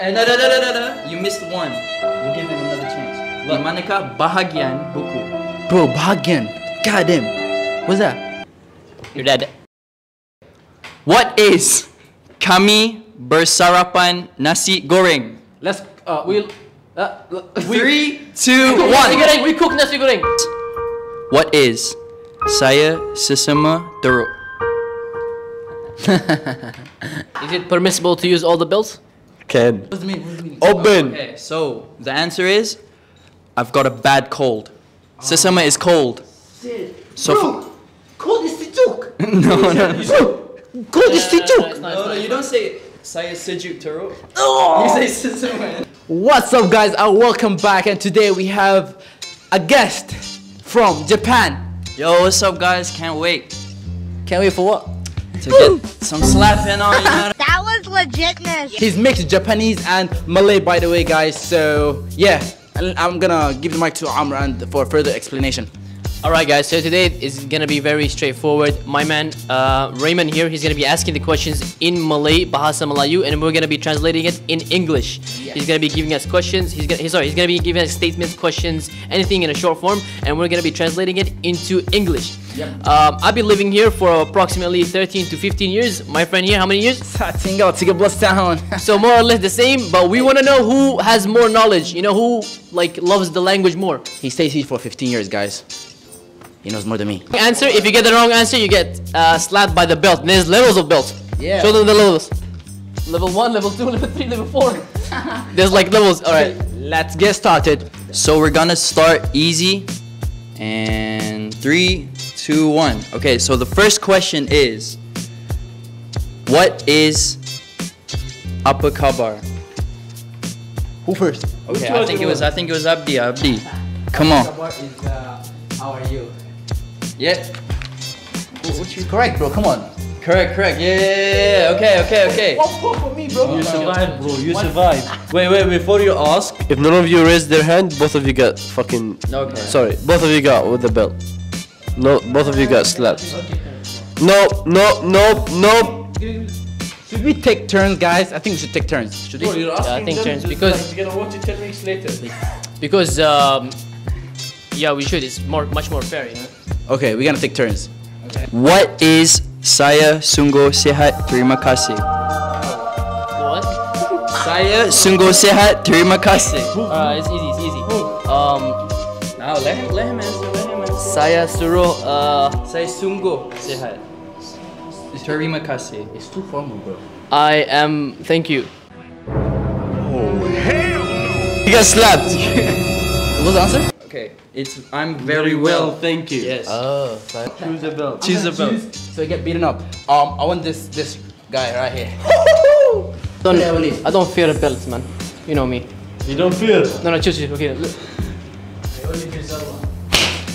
Eh, no, no, no, no, no, no. You missed one. We'll give him another chance. Di manakah bahagian buku? Bro, bahagian. God damn. What's that? You're dead. What is kami bersarapan nasi goreng? Let's uh we'll uh, we Three, two, cook nasi goreng. We cook nasi goreng. What is saya sesama teruk? Is it permissible to use all the bills? Can. What does it mean? What does it mean? Open. Okay, so the answer is I've got a bad cold. Sesama ah. is cold. So Cold is tijuk. no, no, no. Cold is tijuk. No, it's not, it's No, no, not. you don't say saya sejuk teruk. Oh. You say sesama. What's up, guys? And welcome back. And today we have a guest from Japan. Yo, what's up, guys? Can't wait Can't wait for what? To get some slapping on. You know? That was legitness. He's mixed Japanese and Malay, by the way, guys. So yeah, I'm gonna give the mic to Amran for further explanation. Alright guys, so today is gonna be very straightforward. My man uh, Raymond here, he's gonna be asking the questions in Malay, Bahasa Melayu, and we're gonna be translating it in English. He's gonna be giving us questions. He's gonna, he's, sorry, he's gonna be giving us statements, questions, anything in a short form, and we're gonna be translating it into English. Um, I've been living here for approximately 13 to 15 years. My friend here, how many years? Tinggal 13 tahun. So more or less the same, but we want to know who has more knowledge. You know who like loves the language more. he stays here for 15 years, guys. He knows more than me. Answer. If you get the wrong answer, you get uh, slapped by the belt. There's levels of belts. Yeah. Show them the levels. Level one, level two, level three, level four. There's like levels. All right. Let's get started. So we're gonna start easy. And three, two, one. Okay, so the first question is What is apa kabar? Who first? Okay, I think it was I think it was Abdi, Abdi. Come on. What is uh, how are you? Yeah. Correct, bro. Come on. Correct, correct. Yeah, yeah, yeah, yeah. Okay, okay, okay. One point for me, bro. You survived, bro. You survived. Wait, wait. Before you ask, if none of you raise their hand, both of you got fucking. No, okay. Sorry, both of you got with the belt. No, both of you got slapped. No, no, no, no. Should we take turns, guys? I think we should take turns. Should we? you're Yeah, I think turns because you're gonna watch it ten weeks later. because um, yeah, we should. It's more much more fair, you know. Okay, we're gonna take turns. What is saya sungguh sehat? Terima kasih. What? Saya sungguh sehat. Terima kasih. Uh, it's easy. It's easy. Um, Now let him let him answer. Let him answer. saya suruh uh, Saya sungguh sehat. Terima kasih. It's too formal, bro. I am. Thank you. You got slapped. What's the answer? Okay, it's I'm very well. thank you. Yes. Oh, Choose a belt. Choose a belt. so you get beaten up. Um, I want this this guy right here. Don't, Yeah, Waleed. I don't fear the belts, man. You know me. You don't fear. No, no, choose. choose. Okay. look.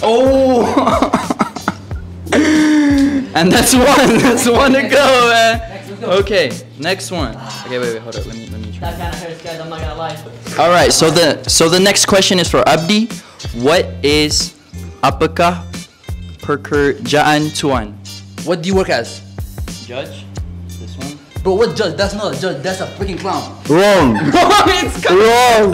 Oh. and that's one. That's one to go, man. Okay, next one. Okay, wait, wait, hold up. Let me let me try. That kind of hurts, guys. I'm not gonna lie. All right, so the so the next question is for Abdi. What is apakah pekerjaan tuan? What do you work as? Judge. This one. Bro, what judge? That's not a judge. That's a freaking clown. Wrong. it's wrong.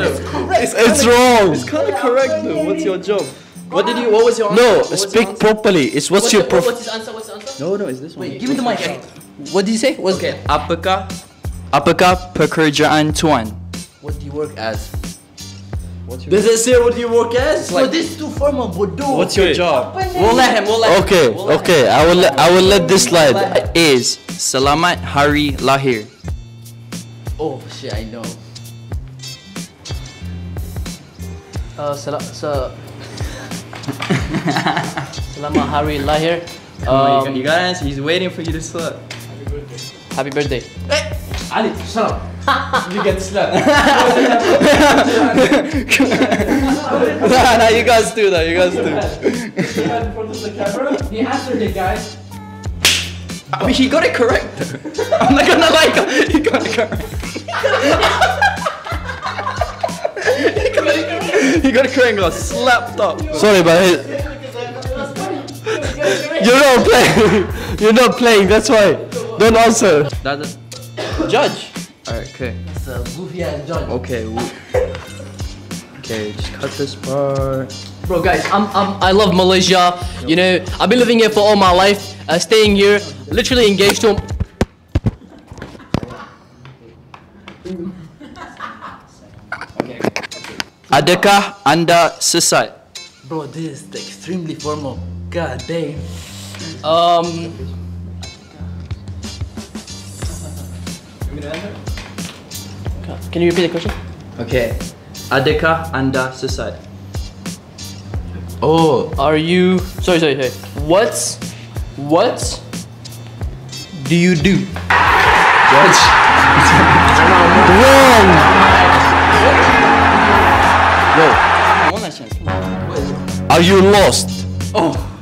It's, it's wrong. It's kind of correct though. What's your job? What did you? What was your answer? No, What speak answer? properly. It's what's your prof. What's his answer? What's his answer? No, no, it's this one. Wait, give me the mic. What did you say? What's Okay, apakah apakah pekerjaan tuan? What do you work as? Does it say what you work as? Bro, this is too formal, bodo. What's your Okay. job? We'll let him. We'll let Okay, him. We'll let okay. I will let I will let this slide. him. Is Selamat Hari Lahir. Oh shit, I know. Uh, sel- se- Selamat Hari Lahir. Come on, Um, you, got, you gotta answer. He's waiting for you to slap. happy birthday. Ali, shut up. you get slapped. nah, nah, you guys do that. You guys do. he answered it, guys. I mean, he got it correct. I'm not gonna lie. He got it correct. he got it correct. and Got slapped up. Sorry, but you're not playing. You're not playing. That's why. Don't answer. A judge. Alright, okay. It's a goofy yeah, John. Okay. w- Okay, just cut this part. Bro, guys, I'm, I'm, I love Malaysia. You know, I've been living here for all my life, uh, staying here, literally engaged to. Adakah anda sesat? Bro, this is extremely formal. God damn. Um. Can you repeat the question? Okay. Adakah anda sesat? Oh, Are you sorry, sorry, sorry? What's what do you do? One last chance. Are you lost? Oh.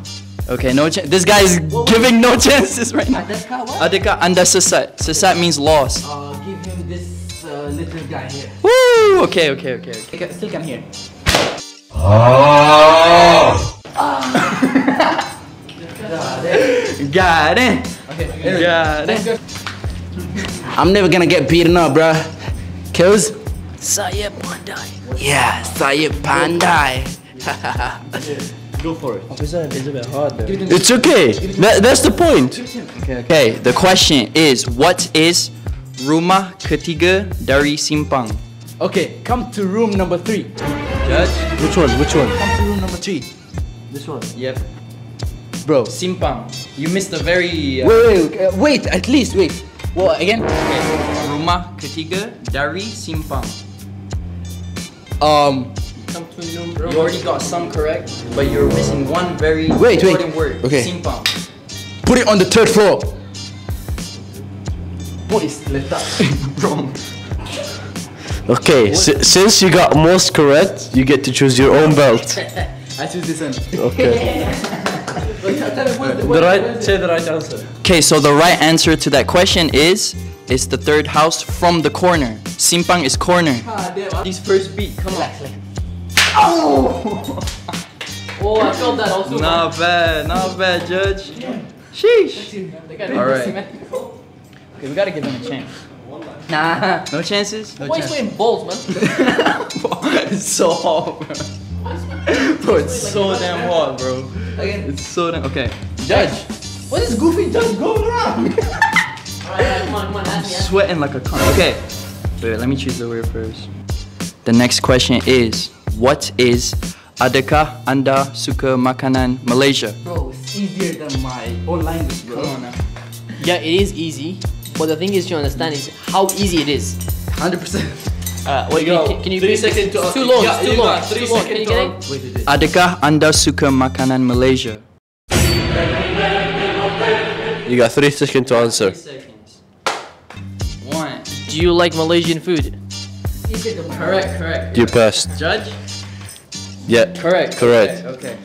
Okay, no chance. This guy is giving no chances right now. Adakah what? Adakah anda sesat? Sesat means lost. Uh, give him this uh, little guy here. Woo! Okay, okay, okay, okay. I can, still can hear. Got it. Okay. Got it. I'm never gonna get beaten up, bruh. Cause Saya pandai. yeah, saya pandai. It's okay. That, that's the point. Okay, okay. the question is what is rumah ketiga dari simpang? okay, come to room number three. Judge? Which one? Which one? Come to room number three. This one. Yep. Bro. Simpang. You missed a very uh, Wait, wait, uh, wait. At least wait. What again? okay. Rumah ketiga dari simpang. Um. Come to number. You already got some correct, but you're missing one very Wait, wait. important word. Okay. Simpang. Put it on the third floor. Boys, letak. Wrong. Okay, si- since you got most correct, you get to choose your own belt. I choose this one. Okay. the right, say the right answer. Okay, so the right answer to that question is is the third house from the corner. Simpang is corner. Ah, His first beat, come on. Oh, oh, I felt that also. Not bad, not bad, Judge. Sheesh. All right. Okay, we gotta give him a chance. Nah, no chances. No Why you chances. swaying balls, man? it's so hard, bro. Bro, it's so damn hard, bro. It's so damn. Okay. Judge. What is Goofy just going around? Alright, come on, come on, ask me. Sweating like a cunt. Okay. Wait, let me choose the word first. The next question is What is Adakah Anda Suka Makanan Malaysia? Bro, it's easier than my own language, bro. Yeah, it is easy, but the thing is to understand is how easy it is. 100%. Uh, wait, go. can, can you Three please- seconds to It's too long. Yeah, it's too long. three too long. Can you seconds get it? Wait, wait, wait. Adakah Anda Suka Makanan Malaysia? You got three seconds to answer. seconds. One. Do you like Malaysian food? Correct, correct. You passed. Judge? Yeah. Correct. Correct. Okay.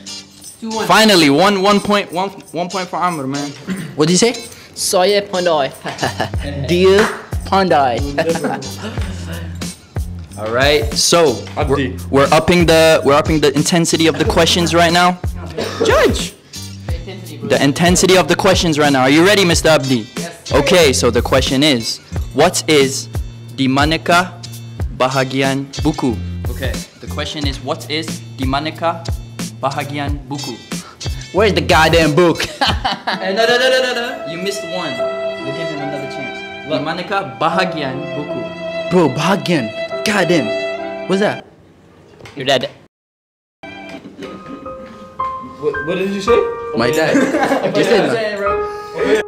Two one. Finally, one one point one one point for Amr, man. What did you say? Saya pandai. Dear Pandai. All right. So we're, we're upping the we're upping the intensity of the questions right now. Judge. The intensity of the questions right now. Are you ready, Mr. Abdi? Yes. Okay. So the question is, what is the manakah bahagian buku? Okay. The question is, what is di manakah bahagian buku? Where's the goddamn book? Eh, no, no, no, no, no, no. You missed one. We'll give him another chance. Di manakah bahagian buku? Bro, Bahagian. Goddamn. What's that? Your dad. What, what did you say? My dad. you said that.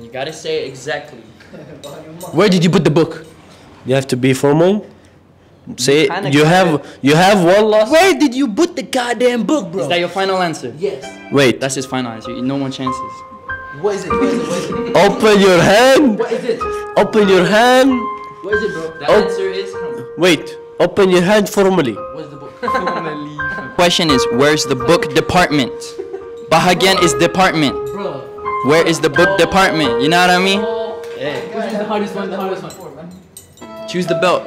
You gotta say it exactly. Where did you put the book? You have to be formal. Say kinda you got have you have one last. Where did you put the goddamn book, bro? Is that your final answer? yes. Wait. That's his final answer. No more chances. What is it? What is it? What is it? Open your hand. What is it? Open your hand. What is it, bro? The Oh. answer is. Wait. Open your hand formally. What's the book? Formally. Question is, where's the book department? Bahagian is department. bro. Where is the book department? You know what I mean? Oh. This choose the hardest one, the hardest one. Choose the belt.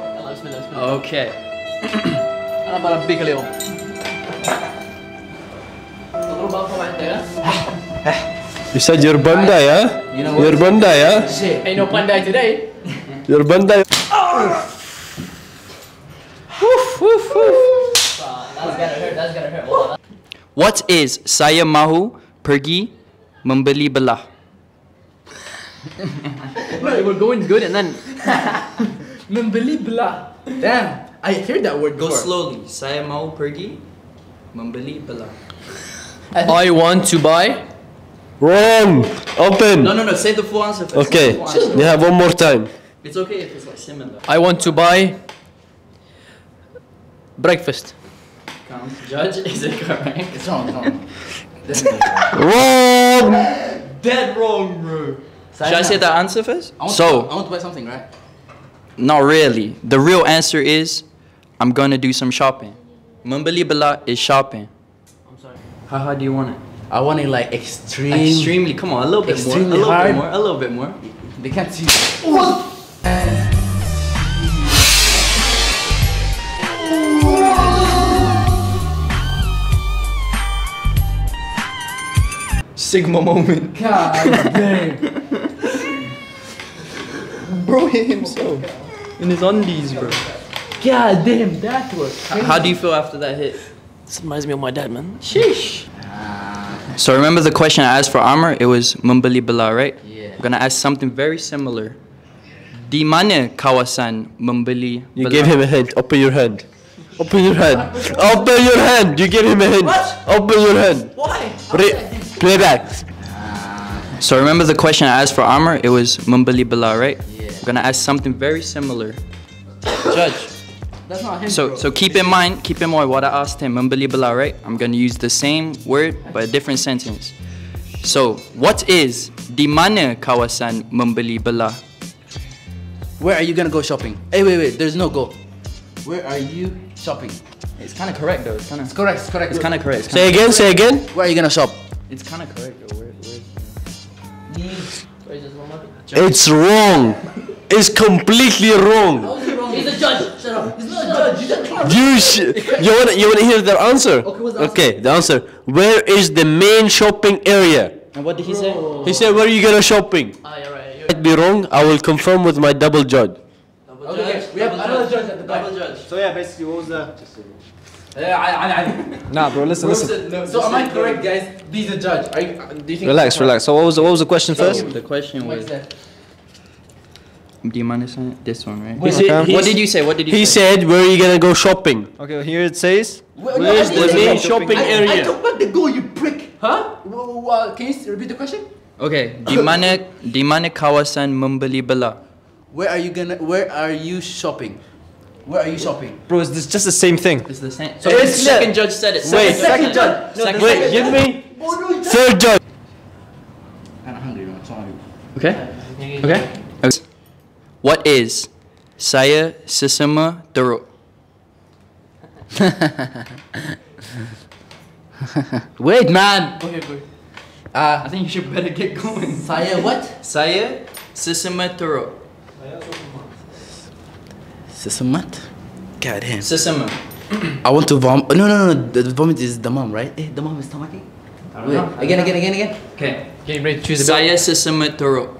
Okay. Ano para big kayo? You said you're Bandai. You know you're Bandai. Shit, ain't no Bandai today. you're Bandai. Oh! woof, woof, woof. That's gonna hurt, that's gonna hurt. What is saya mahu pergi membeli belah? Bro, we're going good and then Membeli belah. Damn. I heard that word Go before. slowly. Saya mahu pergi membeli belah. I want to buy. Wrong. Open. No, no, no. Say the full answer first. Okay. Say answer. You have one more time. It's okay if it's like similar. I want to buy breakfast. Count. Judge, is it correct? It's wrong. It's wrong. Wrong. Dead wrong, bro. Should I say the answer first? I want, to, I want to buy something, right? not really. The real answer is, I'm gonna do some shopping. Membeli belah is shopping. I'm sorry. How hard do you want it? I want it like extreme. Extremely. Come on, a little bit more. A little hard. bit more. A little bit more. They can't see. Sigma moment. God damn. Bro hit himself in his undies, bro. God damn, that was. How do you feel after that hit? This reminds me of my dad, man. Sheesh. Ah. So remember the question I asked for Amr? It was membeli belah, right? Yeah. I'm gonna ask something very similar. Di mana kawasan Mumbali You Bala? gave him a hint. Open your hand. Open your hand. Open your hand. You gave him a hint. What? Open your hand. Why? Re- play back. So remember the question I asked for Amr? It was membeli belah, right? Yeah. I'm gonna ask something very similar. Judge. That's not him. So bro. so keep in mind, keep in mind what I asked him, membeli belah, right? I'm gonna use the same word but a different sentence. So what is di mana kawasan membeli belah? Where are you gonna go shopping? Hey, wait, wait. There's no go. Where are you shopping? It's kind of correct though. It's kind of. It's of correct. It's correct. it's kind of correct. It's Say kinda, again. Say again. Where are you gonna shop? it's kind of correct though. Where, where? Where's this one? It's wrong. It's completely wrong. He's a judge. Shut up. He's not a judge. He's a clerk. You sh- you want you want to hear the answer? Okay, what's the answer? Okay, the answer. Where is the main shopping area? And what did he say? He said, "Where are you gonna shopping?" Ah, you're right. You're Might be wrong. I will confirm with my double judge. Okay, we have another judge at the back. judge. So yeah, basically, what was the? Yeah, I, I, I. Nah, bro, listen, listen. So am I correct, guys? He's a judge. Are you, do you think? Relax, relax. So what was the, what was the question first? The question was, that? Do you mind saying this one, right? He said, Okay. What did you say? What did you he say? said, "Where are you gonna go shopping?" Okay, here it says. Where, Where's the main shopping I, I area? took back the goal, you prick. Huh? W- w- uh, can you repeat the question? Okay, di mana di mana kawasan membeli belah? Where are you gonna? Where are you shopping? Where are you shopping? Bro, it's just the same thing. It's the same. So It's the second judge said it. Wait, second judge. No, second Wait, judge. give me Oh no, third judge. I'm hungry, man. Sorry. Okay. Okay. Okay. What is saya sesama teruk? Wait, man. Okay, good. Uh, I think you should better get going. saya what? Saya sesama teruk. Sesemat. God damn. Sesama. I want to vomit. No, no, no. The, the vomit is the mom, right? Eh, the mom is stomachache. Wait, again, again, again, again. Okay. Getting ready to choose the Saya sesama teruk.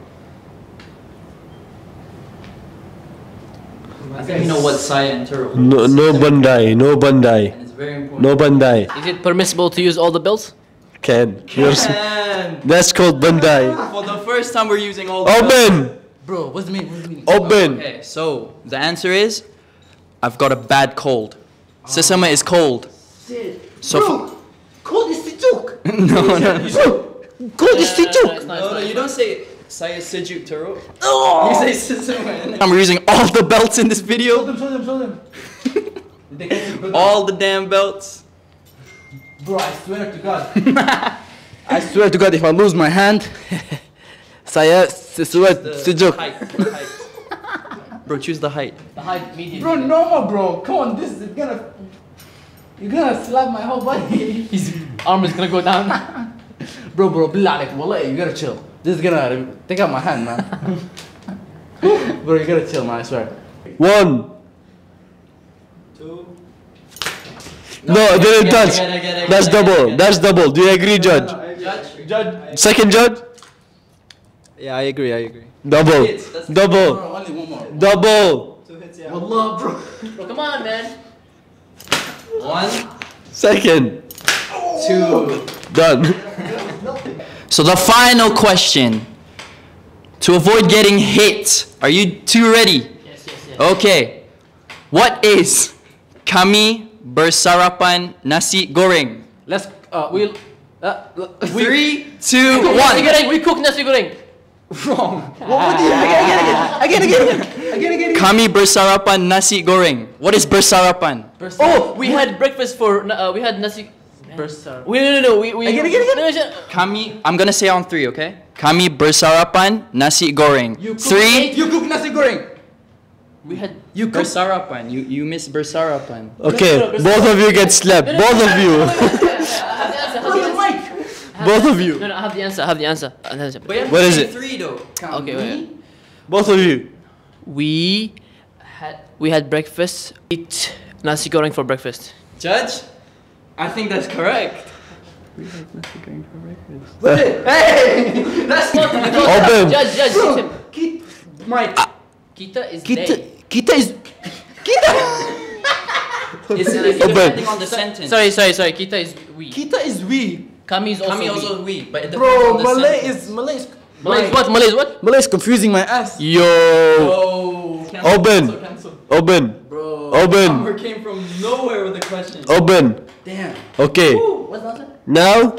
I think you know what saya and teruk. No, no Bandai, no Bandai, it's very important. no Bandai. Is it permissible to use all the belts? Can. You're s- That's called Bandai. for the first time, we're using all. the- Open. Bro, what's the meaning? What's the meaning? Open. Okay, so the answer is, I've got a bad cold. Ah. Sesama is cold. Shit. So Bro, cold is sijuk. no, no, Cold is No, no, sijuk. it's not, no, no, you don't say saya sejuk teruk. Oh. You say sesama. I'm using all the belts in this Show video. them, show them, show them. They can't see, bro. All the damn belts. Bro, I swear to God. I swear to God, if I lose my hand, saya sesuai The sijuk. height. the height. Bro, choose the height. The height medium. Bro, no more, bro. Come on, this is gonna. You're gonna slap my whole body. His arm is gonna go down. bro, bro, billah like, wallah, you gotta chill. This is gonna take out my hand, man. bro, you gotta chill, man. I swear. One. Two. No, I didn't Again, touch. again, again, That's again, double. again. That's double. Do you agree, judge? Judge. Judge. Second judge. Yeah, I agree. I agree. Double. Double. Only one more. Double. Bro, come on, man. One, Second. two. Done. So the final question. To avoid getting hit, are you two ready? Yes, yes, yes. Okay. What is kami bersarapan nasi goreng? Let's uh we'll uh, we Three, two, Nasi one. goreng, we cook nasi goreng. again again again again again. Kami bersarapan nasi goreng. What is bersarapan? Oh, we had breakfast for uh, we had nasi. Bersar. Wait, no, no, no. We, we, Again, again, again. No, no, Kami, I'm gonna say on three, okay? Kami bersarapan nasi goreng. You cook Three. You cook nasi goreng. we had. You cook. Bersarapan. You you miss bersarapan. Okay, both of you get slapped. Both of you. I have the answer. I have the answer. Both of you. No, no, I have the answer. I have the answer. I have the answer. What is it? Three though. Okay, wait. Both of you. We had we had breakfast. Eat nasi goreng for breakfast. Judge, I think that's correct. Hey! That's not Open. Oh, judge, judge, judge him. Mike. Kita is Kita they. kita is It's like oh, Open. depending on the sentence. Sorry, sorry, sorry. Kita is we. kita is we. Kami is also Kami we. also we, but it Bro, on the Malay sentence. is Malay is Malay is what? Malay is what? Malay is confusing my ass. Yo. Oh, cancel, Open. cancel, cancel. Open. Bro, Open. Came from nowhere with the question. Open. Damn. Okay. What's the answer? Now.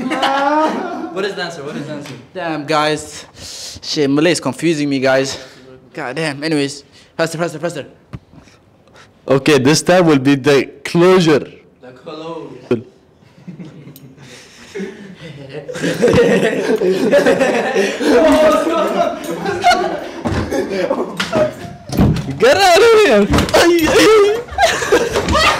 Ah. What is the answer? What is the answer? Damn, guys. Shit, Malay is confusing me, guys. God damn. Anyways, faster, faster, faster. Okay, this time will be the closure. The clothes. Get out of here.